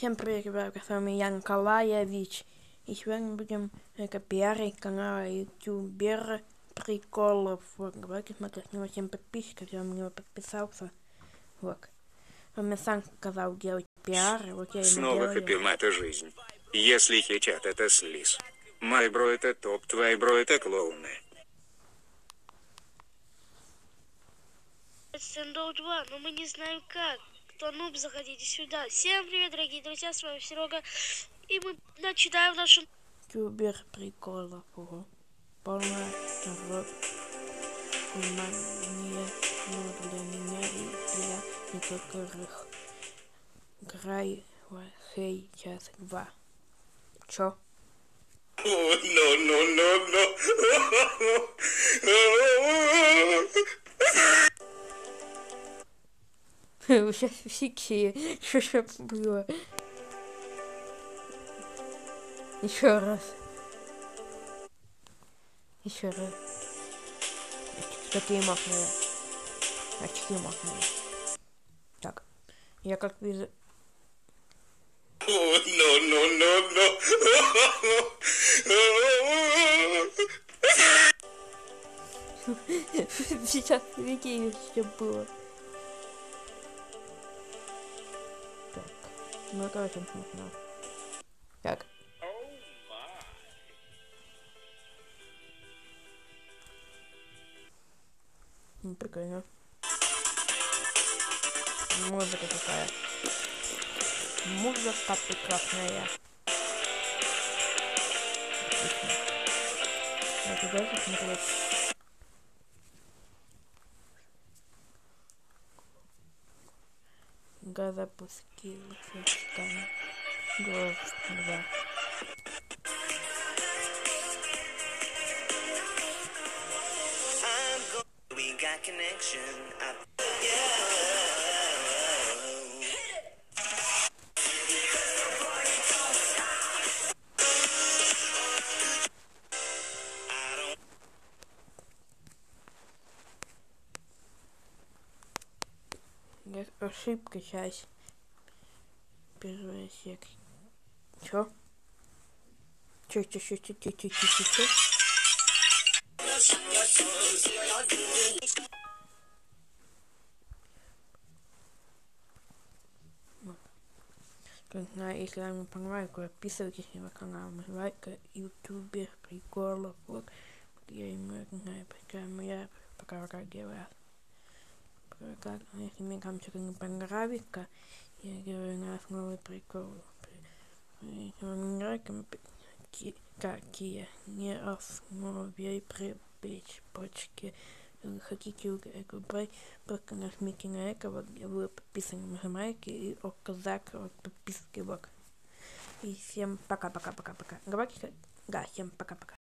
Всем привет, ребята, с вами Ян Николаевич. И сегодня будем пиарить канал ютубер приколов. Вот, давайте смотреть, с него 7 подписчиков, я на него подписался. Вот. Он мне сам сказал делать пиары, вот я ему Снова копил это жизнь. Если хитят это слиз. Майбро это топ, твайбро это клоуны. Стендоу 2, но мы не знаем как. Кто нуб, заходите сюда. Всем привет, дорогие друзья, с вами Серега. И мы начинаем нашу... Ютубер приколов. Ого. Полная дорога. Внимание, ну, для меня и для некоторых. Грай Хей час два. Чё? О, но, но, но, но. Сейчас фикси. Что ж было? Еще раз. Еще раз. Такие махнули. Очки махнули. Так. Я как вижу... О, но, но, но, но. Сейчас Вики все было. Ну, короче, смешно. Так. Ну, прикольно. Музыка какая. Музыка прекрасная. Отлично. Так, дальше смотреть. guys up with cute looking stunning go back. We got connection. Я ошибка сейчас. Первая секция. Чё? Чё, чё, чё, чё, чё, чё, чё, чё, чё? Не знаю, если вам не понравилось, подписывайтесь на мой канал, лайка, ютубер, приколов, вот. Я ему, не знаю, прикольно, я пока-пока делаю. Пока, если мне там что-то не понравится, я делаю на основе прикола. Какие не основе припечь хотите выбрать, просто нажмите на это, вот вы подписаны, нажимаете и указать вот подписки вот. И всем пока-пока-пока-пока. Говорите, да, всем пока-пока.